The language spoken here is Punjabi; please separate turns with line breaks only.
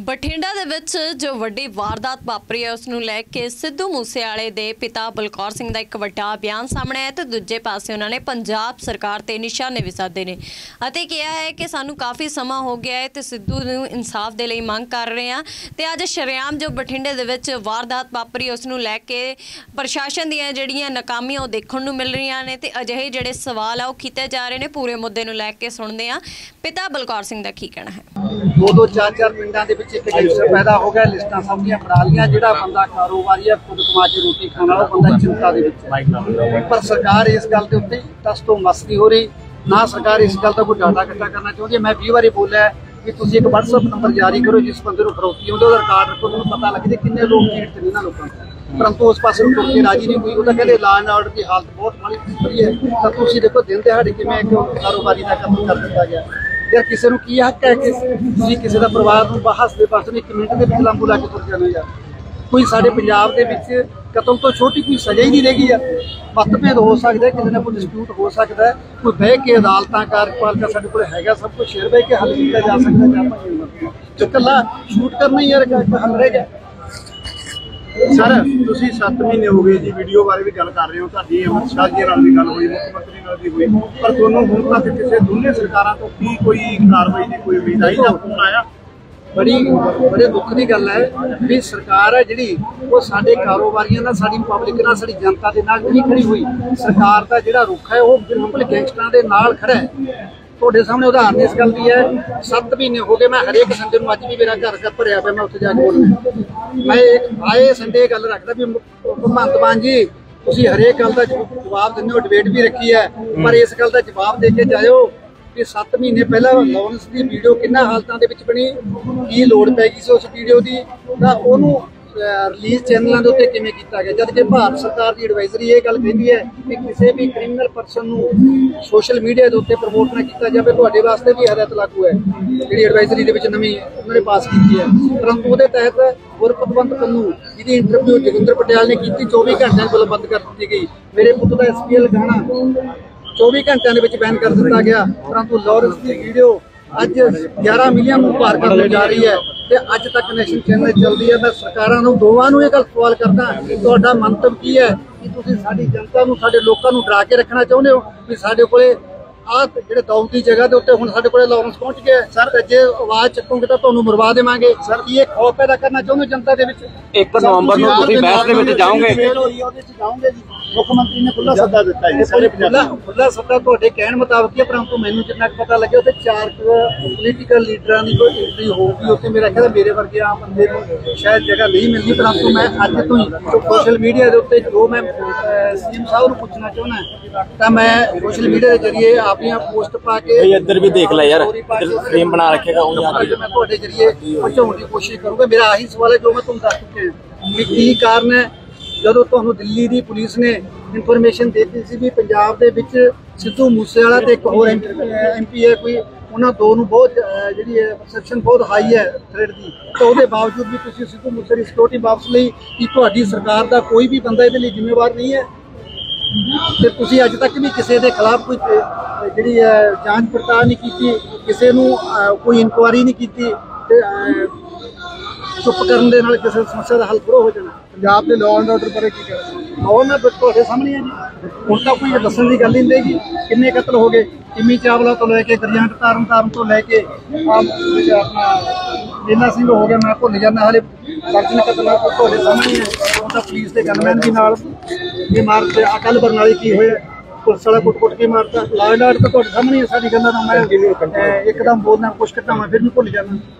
ਬਠਿੰਡਾ ਦੇ ਵਿੱਚ ਜੋ ਵੱਡੀ ਵਾਰਦਾਤ ਵਾਪਰੀ ਹੈ ਉਸ ਨੂੰ ਲੈ ਕੇ ਸਿੱਧੂ ਮੂਸੇਵਾਲੇ ਦੇ ਪਿਤਾ ਬਲਕੌਰ ਸਿੰਘ ਦਾ ਇੱਕ ਵੱਡਾ ਬਿਆਨ ਸਾਹਮਣੇ ਆਇਆ ਤੇ ਦੂਜੇ ਪਾਸੇ ਉਹਨਾਂ ਨੇ ਪੰਜਾਬ ਸਰਕਾਰ ਤੇ ਨਿਸ਼ਾਨੇ ਵੀ ਸਾਧੇ ਨੇ। ਅਤੇ ਕਿਹਾ ਹੈ ਕਿ ਸਾਨੂੰ ਕਾਫੀ ਸਮਾਂ ਹੋ ਗਿਆ ਹੈ ਤੇ ਸਿੱਧੂ ਨੂੰ ਇਨਸਾਫ ਦੇ ਲਈ ਮੰਗ ਕਰ ਰਹੇ ਹਾਂ ਤੇ ਅੱਜ ਸ਼ਰੇਆਮ ਜੋ ਬਠਿੰਡੇ ਦੇ ਵਿੱਚ ਵਾਰਦਾਤ ਵਾਪਰੀ ਉਸ ਨੂੰ ਲੈ ਕੇ ਪ੍ਰਸ਼ਾਸਨ ਦੀਆਂ ਜਿਹੜੀਆਂ ਨਾਕਾਮੀਆਂ ਉਹ ਦੇਖਣ ਨੂੰ ਮਿਲ ਰਹੀਆਂ ਨੇ ਤੇ ਅਜਿਹੇ ਜਿਹੜੇ ਸਵਾਲ ਆ, ਉਹ ਕੀਤੇ ਜਾ ਰਹੇ ਨੇ। ਪੂਰੇ ਮੁੱਦੇ ਨੂੰ ਲੈ ਕੇ ਸੁਣਦੇ ਆ ਪਿਤਾ ਬਲਕੌਰ ਸਿੰਘ ਦਾ ਕੀ ਕਹਿਣਾ ਹੈ?
ਦੋ ਦੋ ਚਾਰ ਚਾਰ ਪਿੰਡਾਂ ਦੇ ਵਿੱਚ ਇੱਕ ਗੈਂਗਸਟਰ ਪੈਦਾ ਹੋ ਗਿਆ ਲਿਸਟਾਂ ਸਭ ਦੀਆਂ ਬਣਾ ਲੀਆਂ ਜਿਹੜਾ ਬੰਦਾ ਕਾਰੋਬਾਰੀ ਹੈ ਖੁਦ ਕਮਾ ਕੇ ਰੋਟੀ ਖਾਣ ਵਾਲਾ ਉਹ ਬੰਦਾ ਚਿੰਤਾ ਦੇ ਵਿੱਚ ਪਰ ਸਰਕਾਰ ਇਸ ਗੱਲ ਦੇ ਉੱਤੇ ਤਸ ਤੋਂ ਮਸ ਨਹੀਂ ਹੋ ਰਹੀ ਨਾ ਸਰਕਾਰ ਇਸ ਗੱਲ ਦਾ ਕੋਈ ਡਾਟਾ ਇਕੱਠਾ ਕਰਨਾ ਚਾਹੁੰਦੀ ਮੈਂ 20 ਵਾਰੀ ਬੋਲਿਆ ਕਿ ਤੁਸੀਂ ਇੱਕ WhatsApp ਨੰਬਰ ਜਾਰੀ ਕਰੋ ਜਿਸ ਬੰਦੇ ਨੂੰ ਫਰੋਤੀ ਹੁੰਦੀ ਉਹਦਾ ਰਿਕਾਰਡ ਰੱਖੋ ਤੁਹਾਨੂੰ ਪਤਾ ਲੱਗੇ ਕਿੰਨੇ ਲੋਕ ਪੀੜਤ ਨੇ ਇਹਨਾਂ ਲੋਕਾਂ ਤੋਂ। ਪਰੰਤੂ ਉਸ ਪਾਸੇ ਨੂੰ ਤੁਰ ਕੇ ਰਾਜੀ ਨਹੀਂ ਕੋਈ ਉਹਦਾ ਕਹਿੰਦੇ ਲਾ ਐਂਡ ਆਰਡਰ ਦੀ ਹਾਲਤ ਬਹੁਤ ਮਾੜੀ ਹੈ। ਤਾਂ ਤੁਸੀਂ ਦੇਖੋ ਦਿਨ ਦਿਹਾੜੇ ਕਿਵੇਂ ਇੱਕ ਕਾਰੋਬਾਰੀ ਦਾ ਕਤਲ ਕਰ ਦਿੱਤਾ ਗਿਆ। ਯਾਰ ਕਿਸੇ ਨੂੰ ਕੀ ਹੱਕ ਹੈ ਕਿ ਤੁਸੀਂ ਕਿਸੇ ਦਾ ਪਰਿਵਾਰ ਨੂੰ ਬਾਹਰ ਦੇ ਪਾਸੇ ਨੂੰ ਇੱਕ ਮਿੰਟ ਦੇ ਵਿੱਚ ਲਾਂਬੂ ਲਾ ਕੇ ਤੁਰ ਜਾਣਾ ਯਾਰ ਕੋਈ ਸਾਡੇ ਪੰਜਾਬ ਦੇ ਵਿੱਚ ਕਤਲ ਤੋਂ ਛੋਟੀ ਕੋਈ ਸਜ਼ਾ ਹੀ ਨਹੀਂ ਰਹੇਗੀ ਆ। ਮਤਭੇਦ ਹੋ ਸਕਦਾ ਕਿਸੇ ਨਾਲ ਕੋਈ ਡਿਸਪਿਊਟ ਹੋ ਸਕਦਾ ਕੋਈ ਬਹਿ ਕੇ ਅਦਾਲਤਾਂ, ਕਾਰਜਪਾਲਿਕਾ ਸਾਡੇ ਕੋਲ ਹੈਗਾ, ਸਭ ਕੁਝ ਸ਼ੇਰ ਬਹਿ ਕੇ ਹੱਲ ਕੀਤਾ ਜਾ ਸਕਦਾ ਜਾਂ ਆਪਾਂ ਜੋ ਸ਼ੂਟ ਕਰਨਾ ਹੀ ਯਾਰ ਹੱਲ ਰਹਿ ਗਿਆ।
ਸਰ, ਤੁਸੀਂ 7 ਮਹੀਨੇ ਹੋ ਗਏ ਜੀ ਵੀਡੀਓ ਬਾਰੇ ਵੀ ਗੱਲ ਕਰ ਰਹੇ ਹੋ, ਤੁਹਾਡੀ ਅਮਰ ਸ਼ਾਹ ਜੀ ਨਾਲ ਵੀ ਗੱਲ ਹੋਈ, ਮੁੱਖ ਮੰਤਰੀ ਨਾਲ ਵੀ ਹੋਈ, ਪਰ ਤੁਹਾਨੂੰ ਹੁਣ ਤੱਕ ਕਿਸੇ ਦੋਨੇ ਸਰਕਾਰਾਂ ਤੋਂ ਕੀ ਕੋਈ ਕਾਰਵਾਈ ਦੀ ਕੋਈ ਉਮੀਦ ਆਈ ਜਾਂ ਫੋਨ ਆਇਆ?
ਬੜੀ, ਬੜੇ ਦੁੱਖ ਦੀ ਗੱਲ ਹੈ ਵੀ ਸਰਕਾਰ ਹੈ ਜਿਹੜੀ, ਉਹ ਸਾਡੇ ਕਾਰੋਬਾਰੀਆਂ ਨਾਲ, ਸਾਡੀ ਪਬਲਿਕ ਨਾਲ, ਸਾਡੀ ਜਨਤਾ ਦੇ ਨਾਲ ਨਹੀਂ ਖੜੀ ਹੋਈ। ਸਰਕਾਰ ਦਾ ਜਿਹੜਾ ਰੁਖ ਹੈ, ਉਹ ਬਿਲਕੁਲ ਗੈਂਗਸਟਰਾਂ ਦੇ ਨਾਲ ਖੜਾ ਹੈ। ਤੁਹਾਡੇ ਸਾਹਮਣੇ ਉਦਾਹਰਨ ਇਸ ਗੱਲ ਦੀ ਹੈ 7 ਮਹੀਨੇ ਹੋ ਗਏ, ਮੈਂ ਹਰੇਕ ਸੰਡੇ ਨੂੰ ਅੱਜ ਵੀ ਮੇਰਾ ਘਰ ਘਰ ਭਰਿਆ ਪਿਆ, ਮੈਂ ਉੱਥੇ ਜਾ ਕੇ ਬੋਲਣਾ ਮੈਂ ਆਏ ਸੰਡੇ ਗੱਲ ਰੱਖਦਾ ਵੀ ਭਗਵੰਤ ਮਾਨ ਜੀ, ਤੁਸੀਂ ਹਰੇਕ ਗੱਲ ਦਾ ਜਵਾਬ ਦਿੰਦੇ ਹੋ ਡਿਬੇਟ ਵੀ ਰੱਖੀ ਹੈ, ਪਰ ਇਸ ਗੱਲ ਦਾ ਜਵਾਬ ਦੇ ਕੇ ਜਾਇਓ ਕਿ 7 ਮਹੀਨੇ ਪਹਿਲਾਂ ਲਾਰੈਂਸ ਦੀ ਵੀਡੀਓ ਕਿੰਨਾ ਹਾਲਤਾਂ ਦੇ ਵਿੱਚ ਬਣੀ, ਕੀ ਲੋੜ ਪੈ ਗਈ ਸੀ ਉਸ ਵੀਡੀਓ ਦੀ, ਤਾਂ ਉਹਨੂੰ ਰਿਲੀਜ਼ ਚੈਨਲਾਂ ਦੇ ਉੱਤੇ ਕਿਵੇਂ ਕੀਤਾ ਗਿਆ? ਜਦ ਕਿ ਭਾਰਤ ਸਰਕਾਰ ਦੀ ਐਡਵਾਈਜ਼ਰੀ ਇਹ ਗੱਲ ਕਹਿੰਦੀ ਹੈ ਕਿ ਕਿਸੇ ਵੀ ਕ੍ਰਿਮੀਨਲ ਪਰਸਨ ਨੂੰ ਸੋਸ਼ਲ ਮੀਡੀਆ ਦੇ ਉੱਤੇ ਪ੍ਰਮੋਟ ਨਾ ਕੀਤਾ ਜਾਵੇ, ਤੁਹਾਡੇ ਵਾਸਤੇ ਵੀ ਹਦਾਇਤ ਲਾਗੂ ਹੈ। ਜਿਹੜੀ ਐਡਵਾਈਜ਼ਰੀ ਦੇ ਵਿੱਚ ਨਵੀਂ ਉਹਨਾਂ ਨੇ ਪਾਸ ਕੀਤੀ ਹੈ। ਪਰੰਤੂ ਉਹਦੇ ਤਹਿਤ ਗੁਰਪਤਵੰਤ ਕੰਨੂ ਜਿਹਦੀ ਇੰਟਰਵਿਊ ਜਗਿੰਦਰ ਪਟਿਆਲ ਨੇ ਕੀਤੀ 24 ਘੰਟਿਆਂ ਕੋਲ ਬੰਦ ਕਰ ਦਿੱਤੀ ਗਈ। ਮੇਰੇ ਪੁੱਤ ਦਾ ਐਸਪੀਐਲ ਗਾਣਾ 24 ਘੰਟਿਆਂ ਦੇ ਵਿੱਚ ਬੈਨ ਕਰ ਦਿੱਤਾ ਗਿਆ। ਪਰੰਤੂ ਲਾਰੈਂਸ ਦੀ ਵੀਡੀਓ ਅੱਜ 11 ਮਿਲੀਅਨ ਨੂੰ ਪਾਰ ਕਰਨ ਜਾ ਰਹੀ ਹੈ ਤੇ ਅੱਜ ਤੱਕ ਨੈਸ਼ਨਲ ਚੈਨਲ ਚੱਲਦੀ ਹੈ। ਮੈਂ ਸਰਕਾਰਾਂ ਨੂੰ, ਦੋਵਾਂ ਨੂੰ ਇਹ ਗੱਲ ਸਵਾਲ ਕਰਦਾ ਤੁਹਾਡਾ ਮੰਤਵ ਕੀ ਹੈ ਕਿ ਤੁਸੀਂ ਸਾਡੀ ਜਨਤਾ ਨੂੰ, ਸਾਡੇ ਲੋਕਾਂ ਨੂੰ ਡਰਾ ਕੇ ਰੱਖਣਾ ਚਾਹੁੰਦੇ ਹੋ ਵੀ ਸਾਡੇ ਕੋਲੇ ਆਹ ਜਿਹੜੇ ਦੌੜ ਦੀ ਜਗ੍ਹਾ ਦੇ ਉੱਤੇ ਹੁਣ ਸਾਡੇ ਕੋਲੇ ਲਾਰੈਂਸ ਪਹੁੰਚ ਗਿਆ ਸਰ। ਜੇ ਆਵਾਜ਼ ਚੱਕੋਗੇ ਤਾਂ ਤੁਹਾਨੂੰ ਮਰਵਾ ਦੇਵਾਂਗੇ। ਸਰ। ਕੀ ਇਹ ਖੌਫ ਪੈਦਾ ਕਰਨਾ ਚਾਹੁੰਦੇ ਹੋ ਜਨਤਾ ਦੇ ਵਿੱਚ?
1 ਨਵੰਬਰ ਨੂੰ ਤੁਸੀਂ ਬਹਿਸ ਦੇ ਵਿੱਚ ਜਾਓਗੇ।
ਉਹਦੇ ਚ ਜਾਓਗੇ ਜੀ। ਮੁੱਖ ਮੰਤਰੀ ਨੇ ਖੁੱਲਾ ਸੱਦਾ ਦਿੱਤਾ ਜੀ ਸਾਰੇ
ਖੁੱਲਾ
ਪੰਜਾਬ
ਖੁੱਲਾ ਸੱਦਾ ਤੁਹਾਡੇ ਕਹਿਣ ਮੁਤਾਬਕ ਹੀ ਹੈ, ਪਰੰਤੂ ਮੈਨੂੰ ਜਿੰਨਾ ਕੁ ਪਤਾ ਲੱਗਿਆ ਉੱਥੇ ਚਾਰ ਪੋਲੀਟੀਕਲ ਲੀਡਰਾਂ ਦੀ ਕੋਈ ਐਂਟਰੀ ਹੋਊਗੀ ਉੱਥੇ। ਮੇਰਾ ਖਿਆਲ ਹੈ ਮੇਰੇ ਵਰਗੇ ਆਮ ਬੰਦੇ ਨੂੰ ਸ਼ਾਇਦ ਜਗ੍ਹਾ ਨਹੀਂ ਮਿਲਦੀ ਪਰੰਤੂ ਮੈਂ ਅੱਜ ਤੋਂ ਹੀ ਸੋਸ਼ਲ ਮੀਡੀਆ ਦੇ ਉੱਤੇ ਜੋ ਮੈਂ ਸੀਐਮ ਸਾਹਿਬ ਨੂੰ ਪੁੱਛਣਾ ਚਾਹੁੰਦਾ ਤਾਂ ਮੈਂ ਸੋਸ਼ਲ ਮੀਡੀਆ ਦੇ ਜ਼ਰੀਏ ਆਪਣੀਆਂ ਪੋਸਟ ਪਾ ਕੇ
ਬਈ ਇੱਧਰ ਵੀ ਦੇਖ ਲੈ ਯਾਰ, frame ਬਣਾ ਰੱਖੇਗਾ, ਉਹ
ਮੈਂ ਤੁਹਾਡੇ ਜ਼ਰੀਏ ਪਹੁੰਚਾਉਣ ਦੀ ਕੋਸ਼ਿਸ਼ ਕਰੂੰਗਾ ਮੇਰਾ ਆਹੀ ਸਵਾਲ ਹੈ ਜੋ ਮੈਂ ਤੁਹਾਨੂੰ ਦੱਸ ਚੁੱਕਿਆ ਕਿ ਕੀ ਕਾਰਨ ਹੈ ਜਦੋਂ ਤੁਹਾਨੂੰ ਦਿੱਲੀ ਦੀ ਪੁਲਿਸ ਨੇ ਇਨਫੋਰਮੇਸ਼ਨ ਦਿੱਤੀ ਸੀ ਵੀ ਪੰਜਾਬ ਦੇ ਵਿੱਚ ਸਿੱਧੂ ਮੂਸੇਵਾਲਾ ਤੇ ਇੱਕ ਹੋਰ ਐਮਪੀ ਹੈ ਕੋਈ ਉਹਨਾਂ ਦੋ ਨੂੰ ਬਹੁਤ ਜਿਹੜੀ ਹੈ ਪਰਸੈਪਸ਼ਨ ਬਹੁਤ ਹਾਈ ਹੈ ਥ੍ਰੈਡ ਦੀ ਤਾਂ ਉਹਦੇ ਬਾਵਜੂਦ ਵੀ ਤੁਸੀਂ ਸਿੱਧੂ ਮੂਸੇ ਦੀ ਸਿਕਿਉਰਿਟੀ ਵਾਪਸ ਲਈ ਕੀ ਤੁਹਾਡੀ ਸਰਕਾਰ ਦਾ ਕੋਈ ਵੀ ਬੰਦਾ ਇਹਦੇ ਲਈ ਜ਼ਿੰਮੇਵਾਰ ਨਹੀਂ ਹੈ? ਤੇ ਤੁਸੀਂ ਅੱਜ ਤੱਕ ਵੀ ਕਿਸੇ ਦੇ ਖਿਲਾਫ ਕੋਈ ਜਿਹੜੀ ਹੈ ਜਾਂਚ ਪੜਤਾਲ ਨਹੀਂ ਕੀਤੀ ਕਿਸੇ ਨੂੰ ਕੋਈ ਇਨਕੁਆਰੀ ਨਹੀਂ ਕੀਤੀ ਤੇ ਚੁੱਪ ਕਰਨ ਦੇ ਨਾਲ ਕਿਸੇ ਸਮੱਸਿਆ ਦਾ ਹੱਲ ਥੋੜ੍ਹਾ ਹੋ ਜਾਣਾ।
ਪੰਜਾਬ ਦੇ ਲਾਅ ਐਂਡ ਆਰਡਰ ਬਾਰੇ ਕੀ ਕਹਿਣਾ?
ਹੋਰ ਨਾ ਤੁਹਾਡੇ ਸਾਹਮਣੇ ਹੈ ਜੀ। ਹੁਣ ਤਾਂ ਕੋਈ ਦੱਸਣ ਦੀ ਗੱਲ ਨਹੀਂ ਰਹੇਗੀ ਕਿੰਨੇ ਕਤਲ ਹੋ ਗਏ ਕਿੰਮੀ ਚਾਵਲਾ ਤੋਂ ਲੈ ਕੇ ਗਰਜੰਟ ਤਾਰਨ ਤਾਰਨ ਤੋਂ ਲੈ ਕੇ ਆਪਣਾ ਲੀਲਾ ਸਿੰਘ ਹੋ ਗਿਆ ਮੈਂ ਭੁੱਲ ਜਾਂਦਾ ਹਾਲੇ ਦਰਜਨ ਕਤਲ ਆ ਤੁਹਾਡੇ ਸਾਹਮਣੇ ਹੈ। ਉਹ ਤਾਂ ਪੁਲਿਸ ਦੇ ਗਨਮੈਨ ਵੀ ਨਾਲ ਇਹ ਮਾਰਦੇ ਆ? ਕੱਲ ਬਰਨਾਲੇ ਕੀ ਹੋਇਆ? ਪੁਲਿਸ ਵਾਲਾ ਕੁੱਟ ਕੁੱਟ ਕੇ ਲਾਅ ਐਂਡ ਆਰਡਰ ਤਾਂ ਤੁਹਾਡੇ ਸਾਹਮਣੇ ਹੈ ਸਾਡੀ ਗੱਲਾਂ ਦਾ ਮੈਂ ਇੱਕਦਮ ਬੋਲਣਾ ਕੁਛ ਕਰਤਾ ਮੈਂ ਫਿਰ ਵੀ ਭੁੱਲ ਜਾਂਦਾ।